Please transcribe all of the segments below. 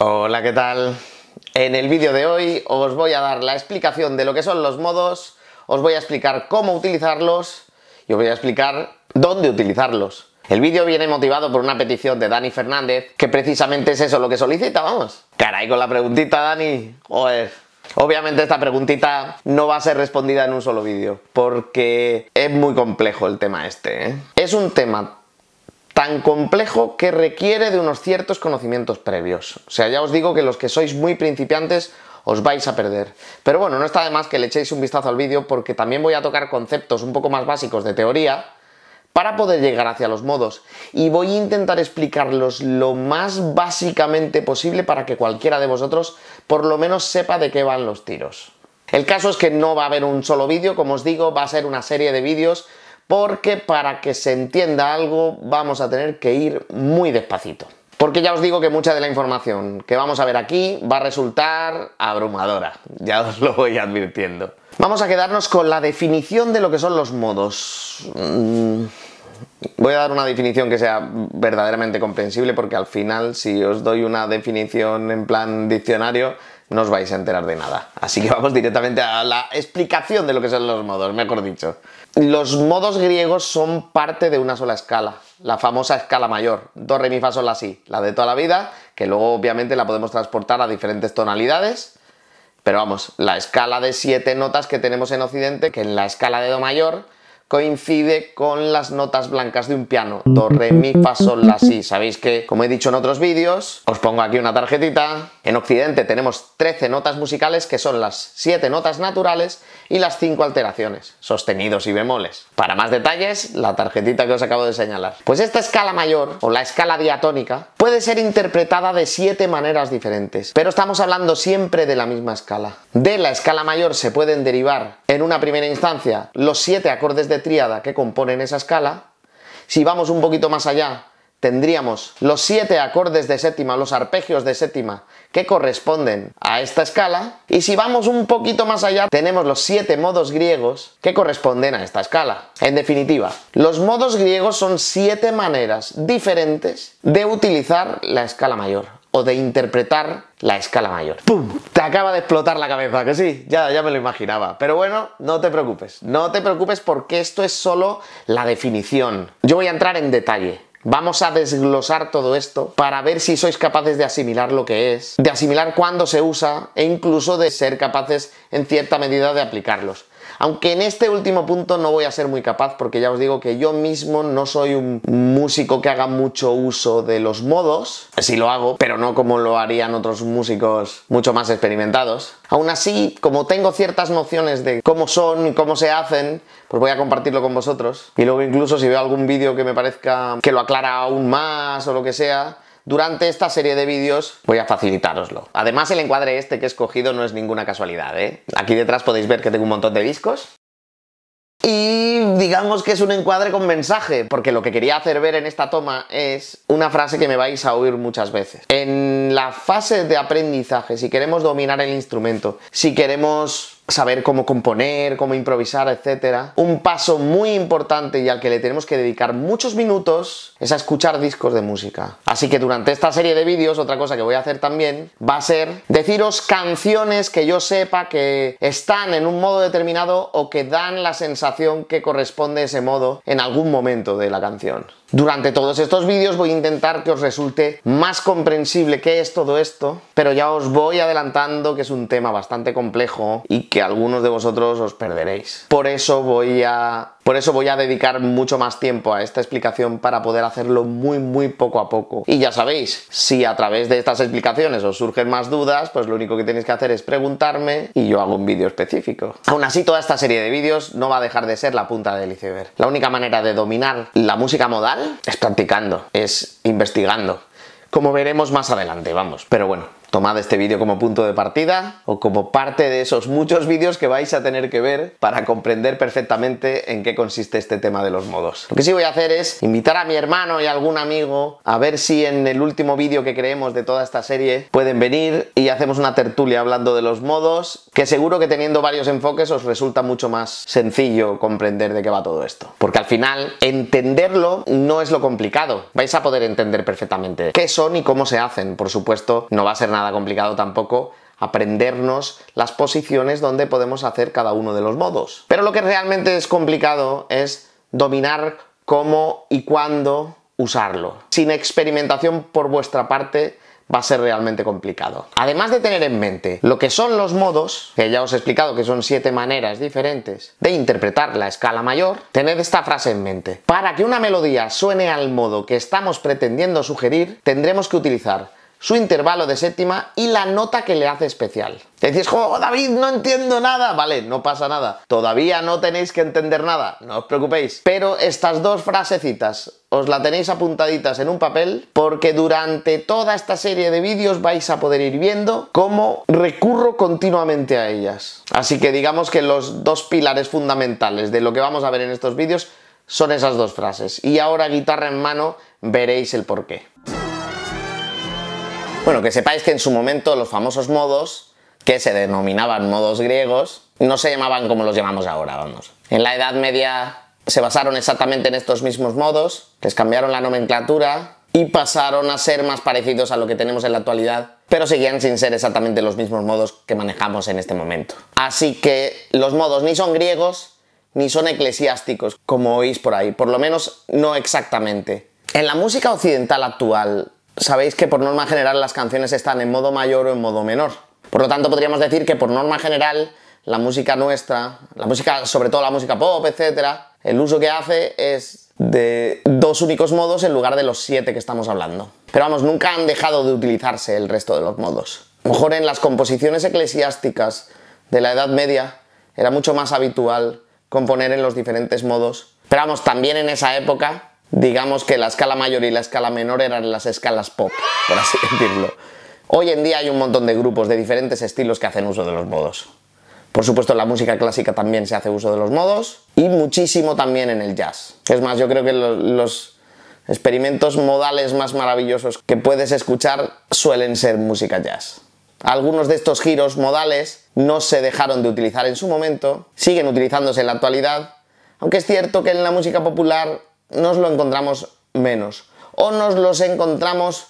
Hola, ¿qué tal? En el vídeo de hoy os voy a dar la explicación de lo que son los modos, os voy a explicar cómo utilizarlos y os voy a explicar dónde utilizarlos. El vídeo viene motivado por una petición de Dani Fernández, que precisamente es eso lo que solicita, vamos. Caray, con la preguntita, Dani. Joder. Obviamente esta preguntita no va a ser respondida en un solo vídeo, porque es muy complejo el tema este. ¿eh? Es un tema tan complejo que requiere de unos ciertos conocimientos previos. O sea, ya os digo que los que sois muy principiantes os vais a perder. Pero bueno, no está de más que le echéis un vistazo al vídeo porque también voy a tocar conceptos un poco más básicos de teoría para poder llegar hacia los modos y voy a intentar explicarlos lo más básicamente posible para que cualquiera de vosotros por lo menos sepa de qué van los tiros. El caso es que no va a haber un solo vídeo, como os digo, va a ser una serie de vídeos porque para que se entienda algo vamos a tener que ir muy despacito. Porque ya os digo que mucha de la información que vamos a ver aquí va a resultar abrumadora, ya os lo voy advirtiendo. Vamos a quedarnos con la definición de lo que son los modos. Mm, voy a dar una definición que sea verdaderamente comprensible porque al final si os doy una definición en plan diccionario no os vais a enterar de nada. Así que vamos directamente a la explicación de lo que son los modos, mejor dicho. Los modos griegos son parte de una sola escala, la famosa escala mayor, do, re, mi, fa, sol, la, si, la de toda la vida, que luego obviamente la podemos transportar a diferentes tonalidades, pero vamos, la escala de siete notas que tenemos en Occidente, que en la escala de do mayor coincide con las notas blancas de un piano. Do, re, mi, fa, sol, la, si. Sabéis que, como he dicho en otros vídeos, os pongo aquí una tarjetita. En Occidente tenemos 13 notas musicales que son las 7 notas naturales y las 5 alteraciones, sostenidos y bemoles. Para más detalles, la tarjetita que os acabo de señalar. Pues esta escala mayor, o la escala diatónica, puede ser interpretada de 7 maneras diferentes, pero estamos hablando siempre de la misma escala. De la escala mayor se pueden derivar en una primera instancia los 7 acordes de tríada que componen esa escala, si vamos un poquito más allá, tendríamos los siete acordes de séptima, los arpegios de séptima que corresponden a esta escala, y si vamos un poquito más allá, tenemos los siete modos griegos que corresponden a esta escala. En definitiva, los modos griegos son siete maneras diferentes de utilizar la escala mayor o de interpretar la escala mayor. ¡Pum! Te acaba de explotar la cabeza, que sí, ya, ya me lo imaginaba. Pero bueno, no te preocupes, no te preocupes porque esto es solo la definición. Yo voy a entrar en detalle. Vamos a desglosar todo esto para ver si sois capaces de asimilar lo que es, de asimilar cuándo se usa e incluso de ser capaces en cierta medida de aplicarlos. Aunque en este último punto no voy a ser muy capaz porque ya os digo que yo mismo no soy un músico que haga mucho uso de los modos. Sí lo hago, pero no como lo harían otros músicos mucho más experimentados. Aún así, como tengo ciertas nociones de cómo son y cómo se hacen, pues voy a compartirlo con vosotros. Y luego incluso si veo algún vídeo que me parezca que lo aclara aún más o lo que sea, durante esta serie de vídeos voy a facilitároslo. Además el encuadre este que he escogido no es ninguna casualidad, ¿eh? Aquí detrás podéis ver que tengo un montón de discos. Y digamos que es un encuadre con mensaje, porque lo que quería hacer ver en esta toma es una frase que me vais a oír muchas veces. En la fase de aprendizaje, si queremos dominar el instrumento, si queremos saber cómo componer, cómo improvisar, etc. Un paso muy importante y al que le tenemos que dedicar muchos minutos es a escuchar discos de música. Así que durante esta serie de vídeos, otra cosa que voy a hacer también va a ser deciros canciones que yo sepa que están en un modo determinado o que dan la sensación que corresponde ese modo en algún momento de la canción. Durante todos estos vídeos voy a intentar que os resulte más comprensible qué es todo esto, pero ya os voy adelantando que es un tema bastante complejo y que algunos de vosotros os perderéis. Por eso voy a por eso voy a dedicar mucho más tiempo a esta explicación para poder hacerlo muy muy poco a poco. Y ya sabéis, si a través de estas explicaciones os surgen más dudas, pues lo único que tenéis que hacer es preguntarme y yo hago un vídeo específico. Aún así, toda esta serie de vídeos no va a dejar de ser la punta del iceberg. La única manera de dominar la música modal es practicando, es investigando como veremos más adelante, vamos. Pero bueno, Tomad este vídeo como punto de partida o como parte de esos muchos vídeos que vais a tener que ver para comprender perfectamente en qué consiste este tema de los modos. Lo que sí voy a hacer es invitar a mi hermano y algún amigo a ver si en el último vídeo que creemos de toda esta serie pueden venir y hacemos una tertulia hablando de los modos, que seguro que teniendo varios enfoques os resulta mucho más sencillo comprender de qué va todo esto. Porque al final entenderlo no es lo complicado, vais a poder entender perfectamente qué son y cómo se hacen. Por supuesto, no va a ser nada nada complicado tampoco aprendernos las posiciones donde podemos hacer cada uno de los modos. Pero lo que realmente es complicado es dominar cómo y cuándo usarlo. Sin experimentación por vuestra parte va a ser realmente complicado. Además de tener en mente lo que son los modos, que ya os he explicado que son siete maneras diferentes de interpretar la escala mayor, tened esta frase en mente. Para que una melodía suene al modo que estamos pretendiendo sugerir, tendremos que utilizar su intervalo de séptima y la nota que le hace especial. Decís, jo, David, no entiendo nada. Vale, no pasa nada. Todavía no tenéis que entender nada, no os preocupéis. Pero estas dos frasecitas os la tenéis apuntaditas en un papel porque durante toda esta serie de vídeos vais a poder ir viendo cómo recurro continuamente a ellas. Así que digamos que los dos pilares fundamentales de lo que vamos a ver en estos vídeos son esas dos frases. Y ahora guitarra en mano veréis el porqué. Bueno, que sepáis que en su momento los famosos modos, que se denominaban modos griegos, no se llamaban como los llamamos ahora, vamos. En la Edad Media se basaron exactamente en estos mismos modos, les cambiaron la nomenclatura y pasaron a ser más parecidos a lo que tenemos en la actualidad, pero seguían sin ser exactamente los mismos modos que manejamos en este momento. Así que los modos ni son griegos ni son eclesiásticos, como oís por ahí, por lo menos no exactamente. En la música occidental actual, sabéis que por norma general las canciones están en modo mayor o en modo menor. Por lo tanto, podríamos decir que por norma general la música nuestra, la música, sobre todo la música pop, etcétera, el uso que hace es de dos únicos modos en lugar de los siete que estamos hablando. Pero vamos, nunca han dejado de utilizarse el resto de los modos. A lo mejor en las composiciones eclesiásticas de la Edad Media era mucho más habitual componer en los diferentes modos. Pero vamos, también en esa época digamos que la escala mayor y la escala menor eran las escalas pop, por así decirlo. Hoy en día hay un montón de grupos de diferentes estilos que hacen uso de los modos. Por supuesto, en la música clásica también se hace uso de los modos y muchísimo también en el jazz. Es más, yo creo que los experimentos modales más maravillosos que puedes escuchar suelen ser música jazz. Algunos de estos giros modales no se dejaron de utilizar en su momento, siguen utilizándose en la actualidad, aunque es cierto que en la música popular nos lo encontramos menos o nos los encontramos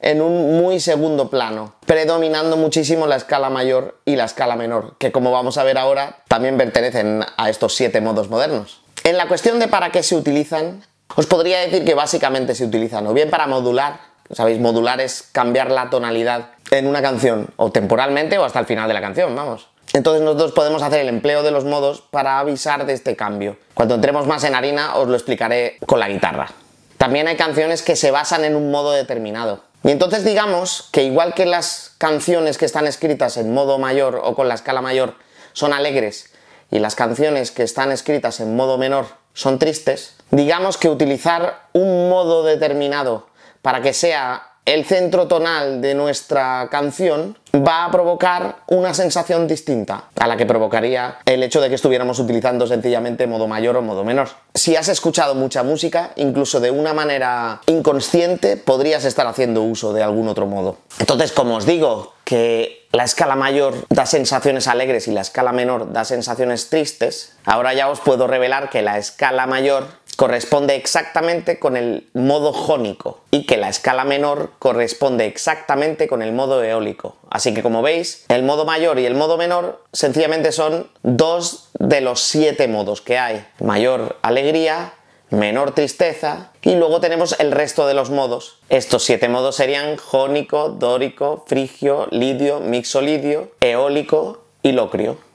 en un muy segundo plano, predominando muchísimo la escala mayor y la escala menor, que como vamos a ver ahora también pertenecen a estos siete modos modernos. En la cuestión de para qué se utilizan, os podría decir que básicamente se utilizan o bien para modular, sabéis, modular es cambiar la tonalidad en una canción, o temporalmente o hasta el final de la canción, vamos. Entonces nosotros podemos hacer el empleo de los modos para avisar de este cambio. Cuando entremos más en harina os lo explicaré con la guitarra. También hay canciones que se basan en un modo determinado. Y entonces digamos que igual que las canciones que están escritas en modo mayor o con la escala mayor son alegres y las canciones que están escritas en modo menor son tristes, digamos que utilizar un modo determinado para que sea el centro tonal de nuestra canción va a provocar una sensación distinta a la que provocaría el hecho de que estuviéramos utilizando sencillamente modo mayor o modo menor. Si has escuchado mucha música, incluso de una manera inconsciente, podrías estar haciendo uso de algún otro modo. Entonces, como os digo, que la escala mayor da sensaciones alegres y la escala menor da sensaciones tristes, ahora ya os puedo revelar que la escala mayor corresponde exactamente con el modo jónico y que la escala menor corresponde exactamente con el modo eólico. Así que como veis, el modo mayor y el modo menor sencillamente son dos de los siete modos que hay. Mayor alegría, menor tristeza y luego tenemos el resto de los modos. Estos siete modos serían jónico, dórico, frigio, lidio, mixolidio, eólico y locrio.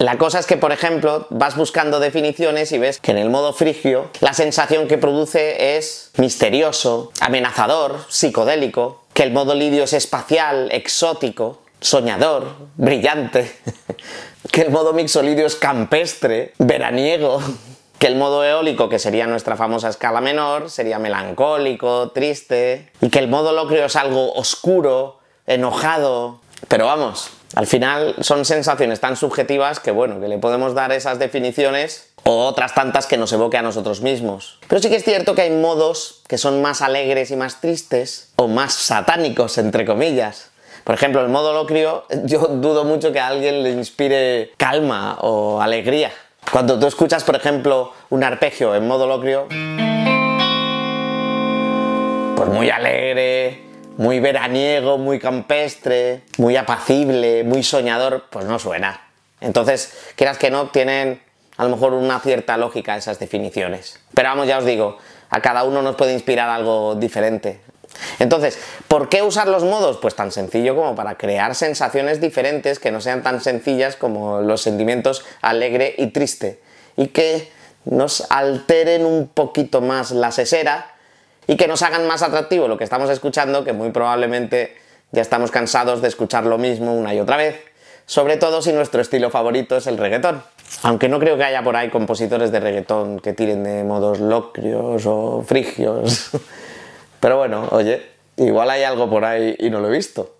La cosa es que, por ejemplo, vas buscando definiciones y ves que en el modo frigio la sensación que produce es misterioso, amenazador, psicodélico, que el modo lidio es espacial, exótico, soñador, brillante, que el modo mixolidio es campestre, veraniego, que el modo eólico, que sería nuestra famosa escala menor, sería melancólico, triste, y que el modo locrio es algo oscuro, enojado. Pero vamos, al final son sensaciones tan subjetivas que bueno, que le podemos dar esas definiciones o otras tantas que nos evoque a nosotros mismos. Pero sí que es cierto que hay modos que son más alegres y más tristes, o más satánicos, entre comillas. Por ejemplo, el modo locrio, yo dudo mucho que a alguien le inspire calma o alegría. Cuando tú escuchas, por ejemplo, un arpegio en modo locrio, pues muy alegre, muy veraniego, muy campestre, muy apacible, muy soñador, pues no suena. Entonces, quieras que no, tienen a lo mejor una cierta lógica esas definiciones. Pero vamos, ya os digo, a cada uno nos puede inspirar algo diferente. Entonces, ¿por qué usar los modos? Pues tan sencillo como para crear sensaciones diferentes que no sean tan sencillas como los sentimientos alegre y triste y que nos alteren un poquito más la sesera y que nos hagan más atractivo lo que estamos escuchando, que muy probablemente ya estamos cansados de escuchar lo mismo una y otra vez, sobre todo si nuestro estilo favorito es el reggaetón. Aunque no creo que haya por ahí compositores de reggaetón que tiren de modos locrios o frigios. Pero bueno, oye, igual hay algo por ahí y no lo he visto.